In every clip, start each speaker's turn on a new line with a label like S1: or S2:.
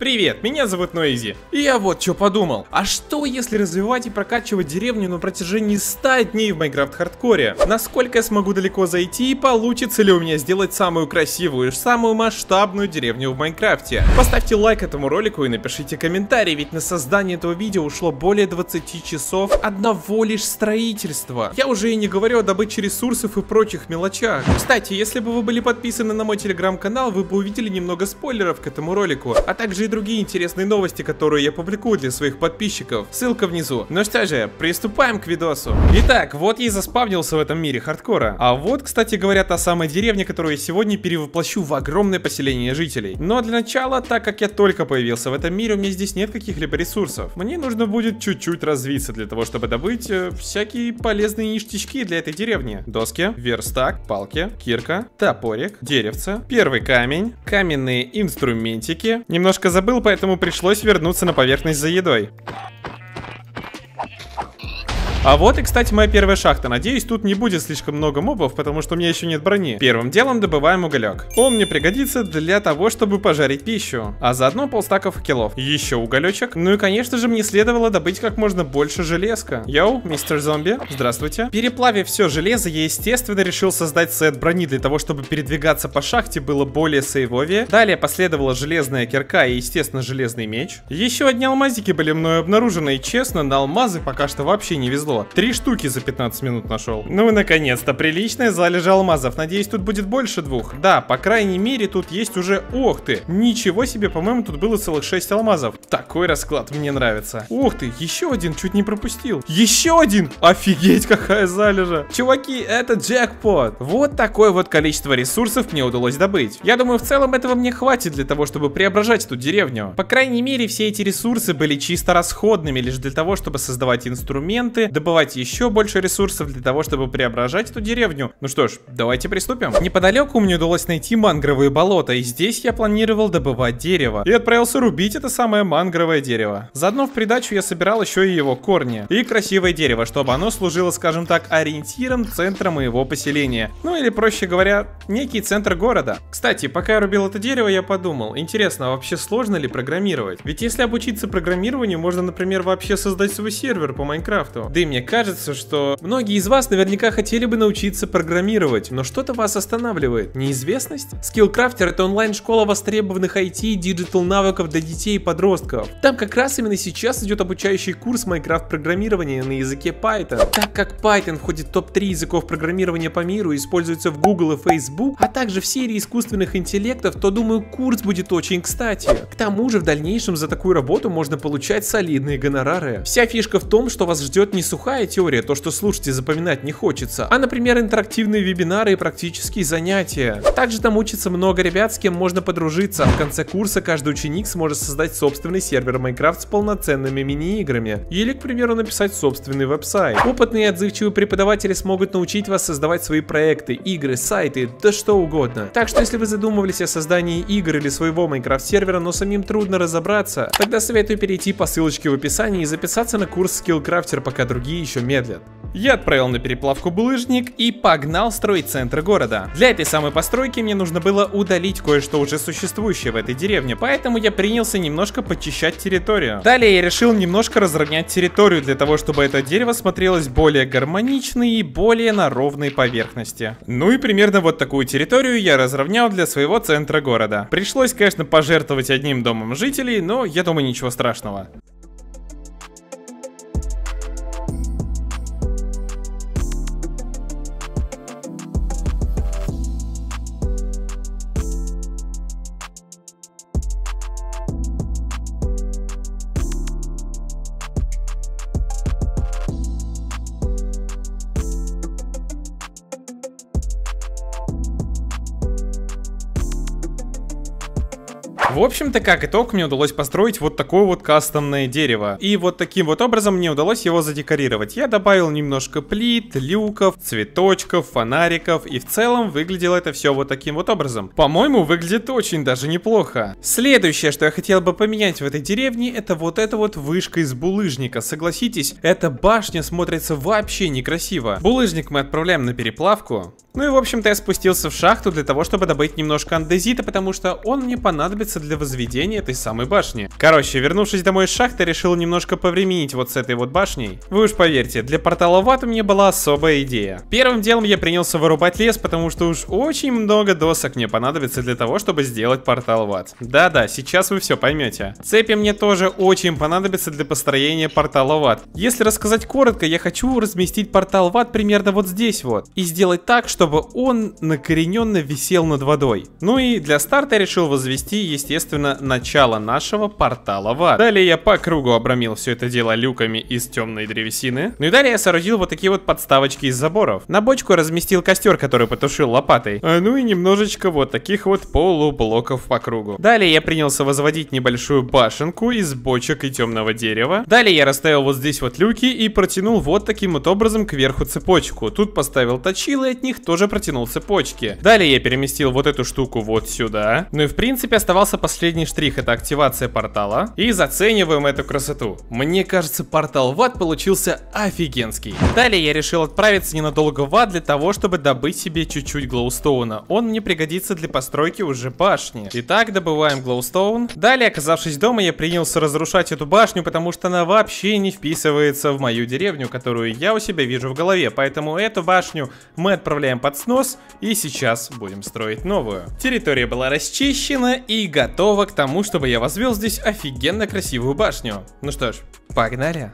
S1: Привет, меня зовут Нойзи. И я вот что подумал. А что если развивать и прокачивать деревню на протяжении 100 дней в Майнкрафт Хардкоре? Насколько я смогу далеко зайти и получится ли у меня сделать самую красивую, самую масштабную деревню в Майнкрафте? Поставьте лайк этому ролику и напишите комментарий, ведь на создание этого видео ушло более 20 часов одного лишь строительства. Я уже и не говорю о добыче ресурсов и прочих мелочах. Кстати, если бы вы были подписаны на мой телеграм-канал, вы бы увидели немного спойлеров к этому ролику, а также и другие интересные новости, которые я публикую для своих подписчиков. Ссылка внизу. Ну что же, приступаем к видосу. Итак, вот я и заспавнился в этом мире хардкора. А вот, кстати говоря, та самая деревня, которую я сегодня перевоплощу в огромное поселение жителей. Но для начала, так как я только появился в этом мире, у меня здесь нет каких-либо ресурсов. Мне нужно будет чуть-чуть развиться для того, чтобы добыть э, всякие полезные ништячки для этой деревни. Доски, верстак, палки, кирка, топорик, деревце, первый камень, каменные инструментики, немножко за забыл, поэтому пришлось вернуться на поверхность за едой. А вот и, кстати, моя первая шахта. Надеюсь, тут не будет слишком много мобов, потому что у меня еще нет брони. Первым делом добываем уголек. Он мне пригодится для того, чтобы пожарить пищу. А заодно полстаков килов. Еще уголечек. Ну и, конечно же, мне следовало добыть как можно больше железка. Йоу, мистер зомби, здравствуйте. Переплавив все железо, я, естественно, решил создать сет брони для того, чтобы передвигаться по шахте было более сейвовее. Далее последовала железная кирка и, естественно, железный меч. Еще одни алмазики были мною обнаружены, и честно, на алмазы пока что вообще не везло повезло. Три штуки за 15 минут нашел. Ну и наконец-то, приличная залежа алмазов. Надеюсь, тут будет больше двух. Да, по крайней мере, тут есть уже... Ох ты! Ничего себе, по-моему, тут было целых 6 алмазов. Такой расклад мне нравится. Ух ты, еще один, чуть не пропустил. Еще один! Офигеть, какая залежа. Чуваки, это джекпот. Вот такое вот количество ресурсов мне удалось добыть. Я думаю, в целом этого мне хватит для того, чтобы преображать эту деревню. По крайней мере, все эти ресурсы были чисто расходными лишь для того, чтобы создавать инструменты, добывать еще больше ресурсов для того, чтобы преображать эту деревню. Ну что ж, давайте приступим. Неподалеку мне удалось найти мангровые болота, и здесь я планировал добывать дерево. И отправился рубить это самое мангровое дерево. Заодно в придачу я собирал еще и его корни. И красивое дерево, чтобы оно служило, скажем так, ориентиром центра моего поселения. Ну или, проще говоря, некий центр города. Кстати, пока я рубил это дерево, я подумал, интересно, а вообще сложно ли программировать? Ведь если обучиться программированию, можно, например, вообще создать свой сервер по Майнкрафту. Да и мне кажется, что многие из вас наверняка хотели бы научиться программировать, но что-то вас останавливает. Неизвестность? Skillcrafter это онлайн-школа востребованных IT и digital навыков для детей и подростков. Там как раз именно сейчас идет обучающий курс Minecraft программирования на языке Python. Так как Python входит в топ-3 языков программирования по миру и используется в Google и Facebook, а также в серии искусственных интеллектов, то думаю курс будет очень кстати. К тому же в дальнейшем за такую работу можно получать солидные гонорары. Вся фишка в том, что вас ждет не сухая теория, то, что слушать и запоминать не хочется, а, например, интерактивные вебинары и практические занятия. Также там учится много ребят, с кем можно подружиться. В конце курса каждый ученик сможет создать собственный сервер Minecraft с полноценными мини-играми. Или, к примеру, написать собственный веб-сайт. Опытные и отзывчивые преподаватели смогут научить вас создавать свои проекты, игры, сайты, да что угодно. Так что, если вы задумывались о создании игр или своего Minecraft сервера, но самим трудно разобраться, тогда советую перейти по ссылочке в описании и записаться на курс Skillcrafter, пока другие другие еще медлят. Я отправил на переплавку булыжник и погнал строить центр города. Для этой самой постройки мне нужно было удалить кое-что уже существующее в этой деревне, поэтому я принялся немножко почищать территорию. Далее я решил немножко разровнять территорию для того, чтобы это дерево смотрелось более гармонично и более на ровной поверхности. Ну и примерно вот такую территорию я разровнял для своего центра города. Пришлось, конечно, пожертвовать одним домом жителей, но я думаю ничего страшного. В общем-то, как итог, мне удалось построить вот такое вот кастомное дерево. И вот таким вот образом мне удалось его задекорировать. Я добавил немножко плит, люков, цветочков, фонариков, и в целом выглядело это все вот таким вот образом. По-моему, выглядит очень даже неплохо. Следующее, что я хотел бы поменять в этой деревне, это вот эта вот вышка из булыжника. Согласитесь, эта башня смотрится вообще некрасиво. Булыжник мы отправляем на переплавку. Ну и в общем-то я спустился в шахту для того, чтобы добыть немножко андезита, потому что он мне понадобится понадобится для возведения этой самой башни. Короче, вернувшись домой из шахты, решил немножко повременить вот с этой вот башней. Вы уж поверьте, для портала в ад у меня была особая идея. Первым делом я принялся вырубать лес, потому что уж очень много досок мне понадобится для того, чтобы сделать портал в ад. Да-да, сейчас вы все поймете. Цепи мне тоже очень понадобятся для построения портала в ад. Если рассказать коротко, я хочу разместить портал в ад примерно вот здесь вот. И сделать так, чтобы он накорененно висел над водой. Ну и для старта решил возвести, естественно, начало нашего портала в ад. Далее я по кругу обрамил все это дело люками из темной древесины. Ну и далее я соорудил вот такие вот подставочки из заборов. На бочку разместил костер, который потушил лопатой. А, ну и немножечко вот таких вот полублоков по кругу. Далее я принялся возводить небольшую башенку из бочек и темного дерева. Далее я расставил вот здесь вот люки и протянул вот таким вот образом кверху цепочку. Тут поставил точилы от них тоже протянул цепочки. Далее я переместил вот эту штуку вот сюда. Ну и в принципе оставался последний штрих, это активация портала. И зацениваем эту красоту. Мне кажется, портал в ад получился офигенский. Далее я решил отправиться ненадолго в ад для того, чтобы добыть себе чуть-чуть глоустоуна. Он мне пригодится для постройки уже башни. Итак, добываем глоустоун. Далее, оказавшись дома, я принялся разрушать эту башню, потому что она вообще не вписывается в мою деревню, которую я у себя вижу в голове. Поэтому эту башню мы отправляем под снос и сейчас будем строить новую. Территория была расчищена и готова к тому, чтобы я возвел здесь офигенно красивую башню. Ну что ж, погнали.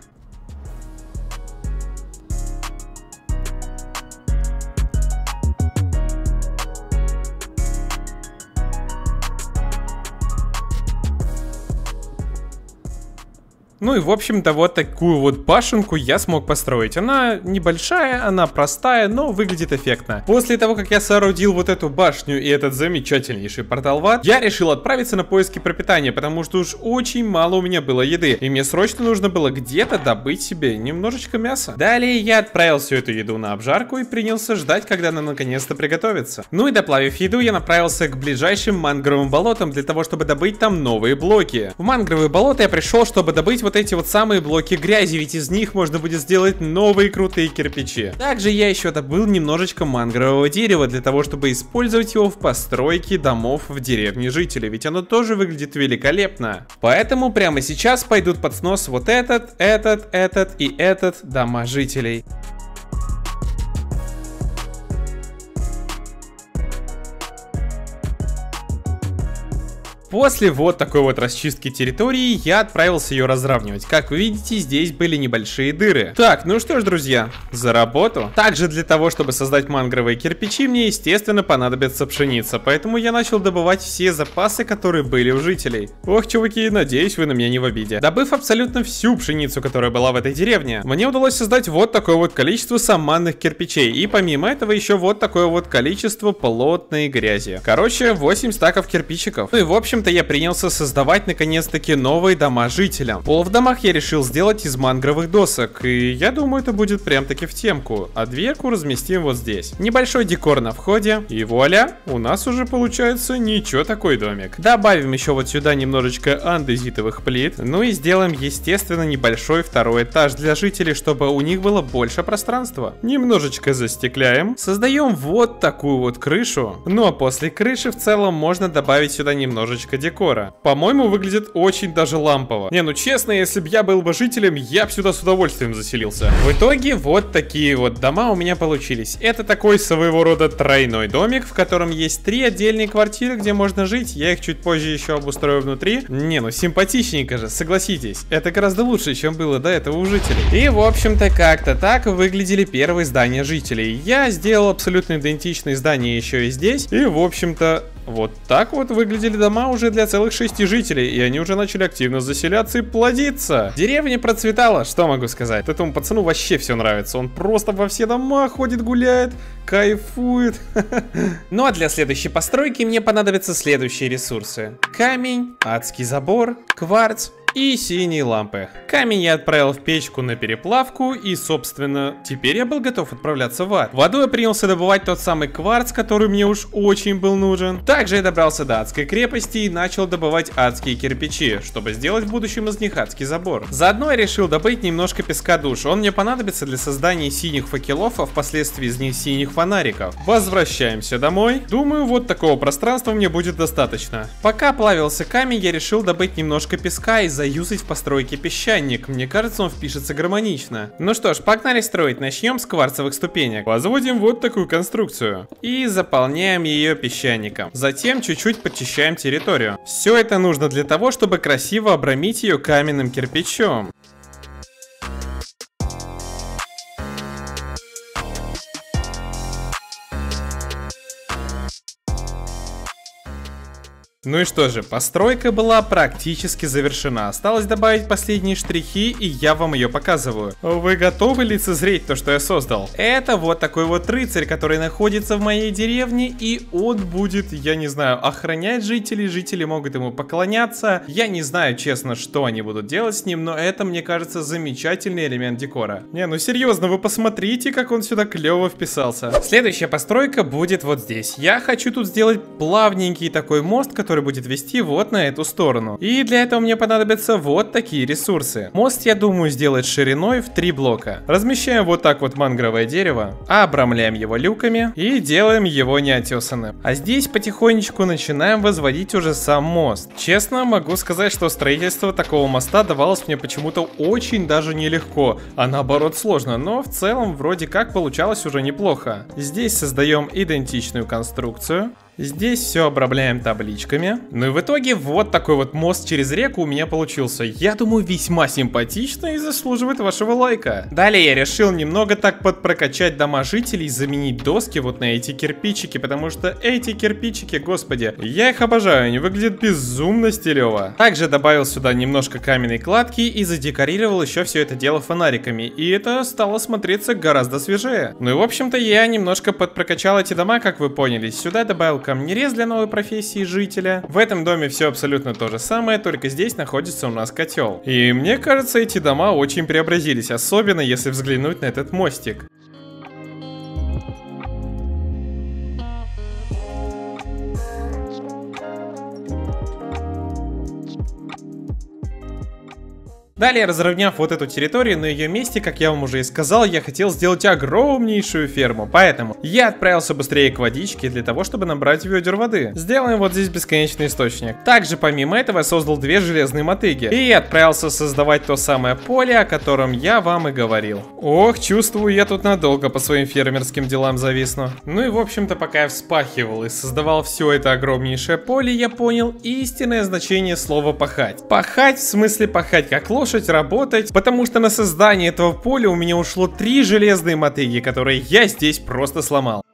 S1: Ну и в общем-то вот такую вот башенку я смог построить. Она небольшая, она простая, но выглядит эффектно. После того, как я соорудил вот эту башню и этот замечательнейший портал в ад, я решил отправиться на поиски пропитания, потому что уж очень мало у меня было еды. И мне срочно нужно было где-то добыть себе немножечко мяса. Далее я отправил всю эту еду на обжарку и принялся ждать, когда она наконец-то приготовится. Ну и доплавив еду, я направился к ближайшим мангровым болотам для того, чтобы добыть там новые блоки. В мангровые болота я пришел, чтобы добыть вот эти вот самые блоки грязи, ведь из них можно будет сделать новые крутые кирпичи. Также я еще добыл немножечко мангрового дерева для того, чтобы использовать его в постройке домов в деревне жителей, ведь оно тоже выглядит великолепно. Поэтому прямо сейчас пойдут под снос вот этот, этот, этот и этот дома жителей. После вот такой вот расчистки территории я отправился ее разравнивать. Как вы видите, здесь были небольшие дыры. Так, ну что ж, друзья, за работу. Также для того, чтобы создать мангровые кирпичи, мне, естественно, понадобится пшеница. Поэтому я начал добывать все запасы, которые были у жителей. Ох, чуваки, надеюсь, вы на меня не в обиде. Добыв абсолютно всю пшеницу, которая была в этой деревне, мне удалось создать вот такое вот количество саманных кирпичей. И помимо этого еще вот такое вот количество плотной грязи. Короче, 8 стаков кирпичиков. Ну и в общем общем-то, я принялся создавать наконец-таки новые дома жителям. Пол в домах я решил сделать из мангровых досок, и я думаю, это будет прям-таки в темку. А дверку разместим вот здесь. Небольшой декор на входе, и вуаля, у нас уже получается ничего такой домик. Добавим еще вот сюда немножечко андезитовых плит, ну и сделаем, естественно, небольшой второй этаж для жителей, чтобы у них было больше пространства. Немножечко застекляем, создаем вот такую вот крышу, ну а после крыши в целом можно добавить сюда немножечко немножечко декора. По-моему, выглядит очень даже лампово. Не, ну честно, если бы я был бы жителем, я бы сюда с удовольствием заселился. В итоге, вот такие вот дома у меня получились. Это такой своего рода тройной домик, в котором есть три отдельные квартиры, где можно жить. Я их чуть позже еще обустрою внутри. Не, ну симпатичненько же, согласитесь. Это гораздо лучше, чем было до этого у жителей. И, в общем-то, как-то так выглядели первые здания жителей. Я сделал абсолютно идентичные здания еще и здесь. И, в общем-то, вот так вот выглядели дома уже для целых шести жителей, и они уже начали активно заселяться и плодиться. Деревня процветала, что могу сказать. Этому пацану вообще все нравится, он просто во все дома ходит, гуляет, кайфует. Ну а для следующей постройки мне понадобятся следующие ресурсы. Камень, адский забор, кварц, и синие лампы. Камень я отправил в печку на переплавку и, собственно, теперь я был готов отправляться в ад. Водой я принялся добывать тот самый кварц, который мне уж очень был нужен. Также я добрался до адской крепости и начал добывать адские кирпичи, чтобы сделать в будущем из них адский забор. Заодно я решил добыть немножко песка душ. Он мне понадобится для создания синих факелов, а впоследствии из них синих фонариков. Возвращаемся домой. Думаю, вот такого пространства мне будет достаточно. Пока плавился камень, я решил добыть немножко песка и заюзать в постройке песчаник. Мне кажется, он впишется гармонично. Ну что ж, погнали строить. Начнем с кварцевых ступенек. Возводим вот такую конструкцию. И заполняем ее песчаником. Затем чуть-чуть подчищаем территорию. Все это нужно для того, чтобы красиво обрамить ее каменным кирпичом. Ну и что же, постройка была практически завершена. Осталось добавить последние штрихи, и я вам ее показываю. Вы готовы лицезреть то, что я создал? Это вот такой вот рыцарь, который находится в моей деревне, и он будет, я не знаю, охранять жителей, жители могут ему поклоняться. Я не знаю, честно, что они будут делать с ним, но это, мне кажется, замечательный элемент декора. Не, ну серьезно, вы посмотрите, как он сюда клево вписался. Следующая постройка будет вот здесь. Я хочу тут сделать плавненький такой мост, который который будет вести вот на эту сторону. И для этого мне понадобятся вот такие ресурсы. Мост, я думаю, сделать шириной в три блока. Размещаем вот так вот мангровое дерево, обрамляем его люками и делаем его неотесанным. А здесь потихонечку начинаем возводить уже сам мост. Честно, могу сказать, что строительство такого моста давалось мне почему-то очень даже нелегко, а наоборот сложно, но в целом вроде как получалось уже неплохо. Здесь создаем идентичную конструкцию. Здесь все обрамляем табличками. Ну и в итоге вот такой вот мост через реку у меня получился. Я думаю, весьма симпатично и заслуживает вашего лайка. Далее я решил немного так подпрокачать дома жителей, заменить доски вот на эти кирпичики, потому что эти кирпичики, господи, я их обожаю, они выглядят безумно стилево. Также добавил сюда немножко каменной кладки и задекорировал еще все это дело фонариками, и это стало смотреться гораздо свежее. Ну и в общем-то я немножко подпрокачал эти дома, как вы поняли. Сюда добавил камнерез для новой профессии жителя. В этом доме все абсолютно то же самое, только здесь находится у нас котел. И мне кажется, эти дома очень преобразились, особенно если взглянуть на этот мостик. Далее, разровняв вот эту территорию, на ее месте, как я вам уже и сказал, я хотел сделать огромнейшую ферму. Поэтому я отправился быстрее к водичке для того, чтобы набрать ведер воды. Сделаем вот здесь бесконечный источник. Также, помимо этого, я создал две железные мотыги. И отправился создавать то самое поле, о котором я вам и говорил. Ох, чувствую, я тут надолго по своим фермерским делам зависну. Ну и, в общем-то, пока я вспахивал и создавал все это огромнейшее поле, я понял истинное значение слова пахать. Пахать в смысле пахать как лошадь продолжить работать, потому что на создание этого поля у меня ушло три железные мотыги, которые я здесь просто сломал.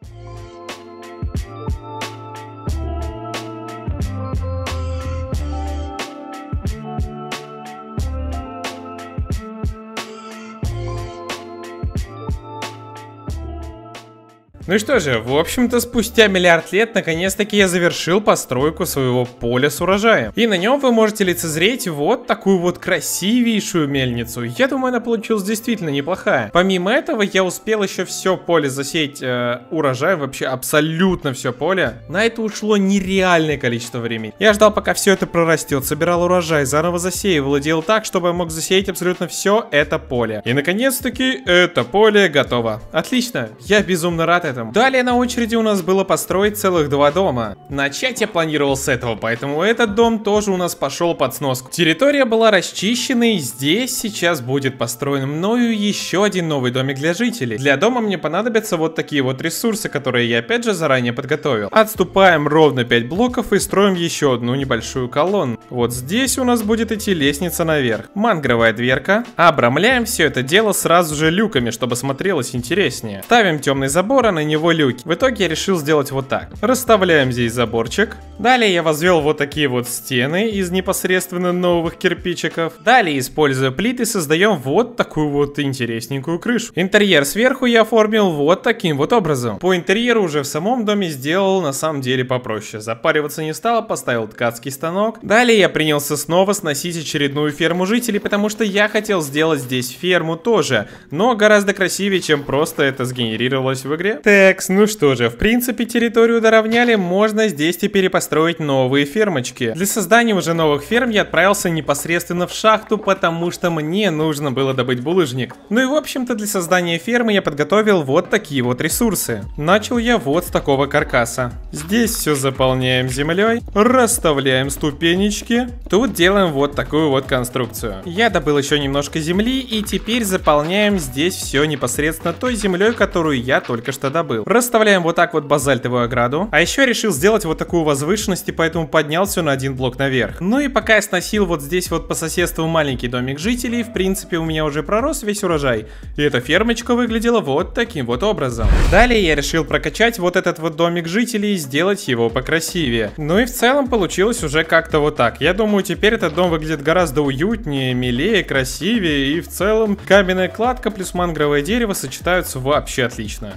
S1: Ну что же, в общем-то, спустя миллиард лет, наконец-таки я завершил постройку своего поля с урожаем. И на нем вы можете лицезреть вот такую вот красивейшую мельницу. Я думаю, она получилась действительно неплохая. Помимо этого, я успел еще все поле засеять э, урожаем, вообще абсолютно все поле. На это ушло нереальное количество времени. Я ждал, пока все это прорастет, собирал урожай, заново засеивал и делал так, чтобы я мог засеять абсолютно все это поле. И наконец-таки это поле готово. Отлично, я безумно рад этому. Далее на очереди у нас было построить целых два дома. Начать я планировал с этого, поэтому этот дом тоже у нас пошел под сноску. Территория была расчищена и здесь сейчас будет построен мною еще один новый домик для жителей. Для дома мне понадобятся вот такие вот ресурсы, которые я опять же заранее подготовил. Отступаем ровно 5 блоков и строим еще одну небольшую колонну. Вот здесь у нас будет идти лестница наверх. Мангровая дверка. Обрамляем все это дело сразу же люками, чтобы смотрелось интереснее. Ставим темный забор, а на него люки. В итоге я решил сделать вот так. Расставляем здесь заборчик. Далее я возвел вот такие вот стены из непосредственно новых кирпичиков. Далее, используя плиты, создаем вот такую вот интересненькую крышу. Интерьер сверху я оформил вот таким вот образом. По интерьеру уже в самом доме сделал на самом деле попроще. Запариваться не стало, поставил ткацкий станок. Далее я принялся снова сносить очередную ферму жителей, потому что я хотел сделать здесь ферму тоже, но гораздо красивее, чем просто это сгенерировалось в игре. Так, ну что же, в принципе территорию доровняли, можно здесь теперь и построить новые фермочки. Для создания уже новых ферм я отправился непосредственно в шахту, потому что мне нужно было добыть булыжник. Ну и в общем-то для создания фермы я подготовил вот такие вот ресурсы. Начал я вот с такого каркаса. Здесь все заполняем землей, расставляем ступенечки. Тут делаем вот такую вот конструкцию. Я добыл еще немножко земли и теперь заполняем здесь все непосредственно той землей, которую я только что добыл. Расставляем вот так вот базальтовую ограду. А еще решил сделать вот такую возвышенность и поэтому поднялся на один блок наверх. Ну и пока я сносил вот здесь вот по соседству маленький домик жителей, в принципе у меня уже пророс весь урожай. И эта фермочка выглядела вот таким вот образом. Далее я решил прокачать вот этот вот домик жителей и сделать его покрасивее. Ну и в целом получилось уже как-то вот так. Я думаю, теперь этот дом выглядит гораздо уютнее, милее, красивее и в целом каменная кладка плюс мангровое дерево сочетаются вообще отлично.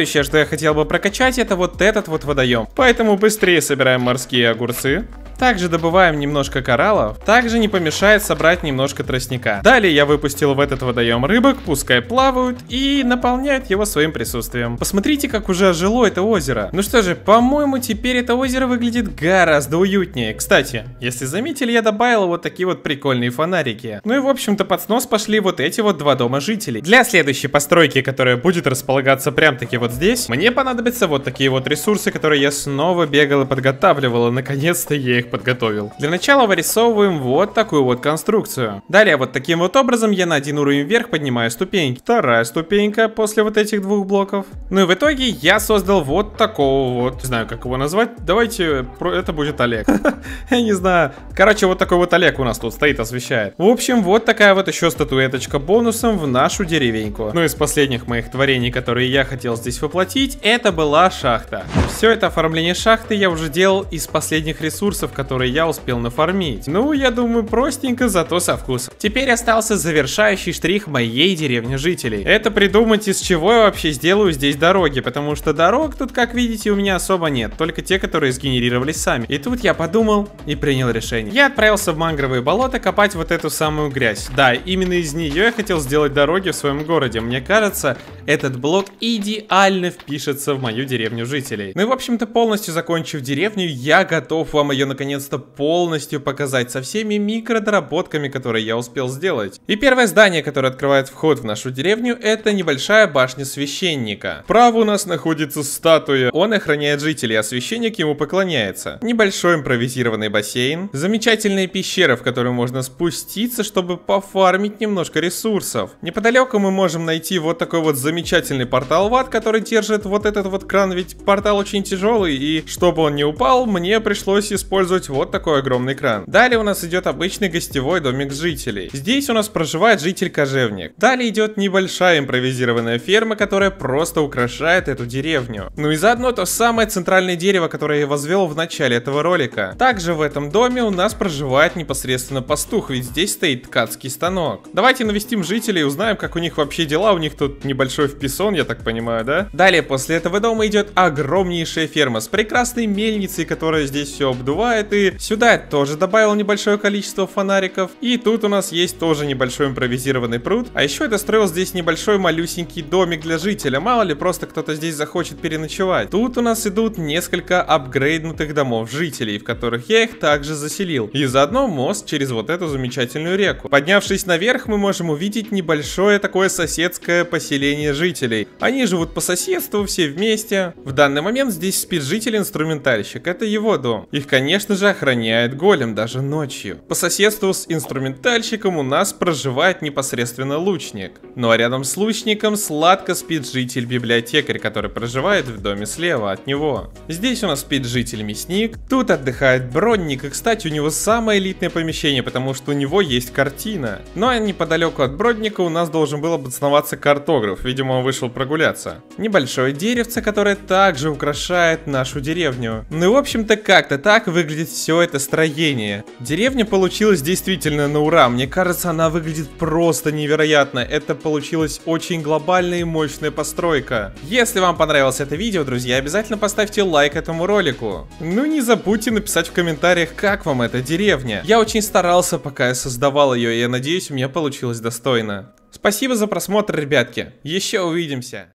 S1: Следующее, что я хотел бы прокачать, это вот этот вот водоем. Поэтому быстрее собираем морские огурцы. Также добываем немножко кораллов. Также не помешает собрать немножко тростника. Далее я выпустил в этот водоем рыбок, пускай плавают и наполняют его своим присутствием. Посмотрите, как уже ожило это озеро. Ну что же, по-моему, теперь это озеро выглядит гораздо уютнее. Кстати, если заметили, я добавил вот такие вот прикольные фонарики. Ну и в общем-то под снос пошли вот эти вот два дома жителей. Для следующей постройки, которая будет располагаться прям таки вот здесь, мне понадобятся вот такие вот ресурсы, которые я снова бегал и подготавливал. И наконец-то я их подготовил. Для начала вырисовываем вот такую вот конструкцию. Далее вот таким вот образом я на один уровень вверх поднимаю ступеньки. Вторая ступенька после вот этих двух блоков. Ну и в итоге я создал вот такого вот, не знаю как его назвать, давайте, это будет Олег. Я не знаю. Короче, вот такой вот Олег у нас тут стоит, освещает. В общем, вот такая вот еще статуэточка бонусом в нашу деревеньку. Ну из последних моих творений, которые я хотел здесь воплотить, это была шахта. Все это оформление шахты я уже делал из последних ресурсов, которые я успел нафармить. Ну, я думаю, простенько, зато со вкусом. Теперь остался завершающий штрих моей деревни жителей. Это придумать, из чего я вообще сделаю здесь дороги, потому что дорог тут, как видите, у меня особо нет, только те, которые сгенерировались сами. И тут я подумал и принял решение. Я отправился в мангровые болота копать вот эту самую грязь. Да, именно из нее я хотел сделать дороги в своем городе. Мне кажется, этот блок идеально впишется в мою деревню жителей. Ну и в общем-то полностью закончив деревню, я готов вам ее наконец наконец-то полностью показать со всеми микродоработками, которые я успел сделать. И первое здание, которое открывает вход в нашу деревню, это небольшая башня священника. Право у нас находится статуя. Он охраняет жителей, а священник ему поклоняется. Небольшой импровизированный бассейн. Замечательная пещера, в которую можно спуститься, чтобы пофармить немножко ресурсов. Неподалеку мы можем найти вот такой вот замечательный портал в ад, который держит вот этот вот кран, ведь портал очень тяжелый, и чтобы он не упал, мне пришлось использовать вот такой огромный кран. Далее у нас идет обычный гостевой домик жителей. Здесь у нас проживает житель-кожевник. Далее идет небольшая импровизированная ферма, которая просто украшает эту деревню. Ну и заодно то самое центральное дерево, которое я возвел в начале этого ролика. Также в этом доме у нас проживает непосредственно пастух, ведь здесь стоит ткацкий станок. Давайте навестим жителей и узнаем, как у них вообще дела. У них тут небольшой вписон, я так понимаю, да? Далее после этого дома идет огромнейшая ферма с прекрасной мельницей, которая здесь все обдувает и сюда тоже добавил небольшое количество фонариков. И тут у нас есть тоже небольшой импровизированный пруд. А еще я достроил здесь небольшой малюсенький домик для жителя. Мало ли, просто кто-то здесь захочет переночевать. Тут у нас идут несколько апгрейднутых домов жителей, в которых я их также заселил. И заодно мост через вот эту замечательную реку. Поднявшись наверх, мы можем увидеть небольшое такое соседское поселение жителей. Они живут по соседству, все вместе. В данный момент здесь спит житель-инструментальщик. Это его дом. Их, конечно же, охраняет голем даже ночью. По соседству с инструментальщиком у нас проживает непосредственно лучник. Ну а рядом с лучником сладко спит житель-библиотекарь, который проживает в доме слева от него. Здесь у нас спит житель-мясник, тут отдыхает бронник, и кстати у него самое элитное помещение, потому что у него есть картина. Ну а неподалеку от бронника у нас должен был обосноваться картограф, видимо, он вышел прогуляться. Небольшое деревце, которое также украшает нашу деревню. Ну и, в общем-то, как-то так выглядит все это строение. Деревня получилась действительно на ура. Мне кажется, она выглядит просто невероятно. Это получилась очень глобальная и мощная постройка. Если вам понравилось это видео, друзья, обязательно поставьте лайк этому ролику. Ну не забудьте написать в комментариях, как вам эта деревня. Я очень старался, пока я создавал ее, и я надеюсь, у меня получилось достойно. Спасибо за просмотр, ребятки. Еще увидимся.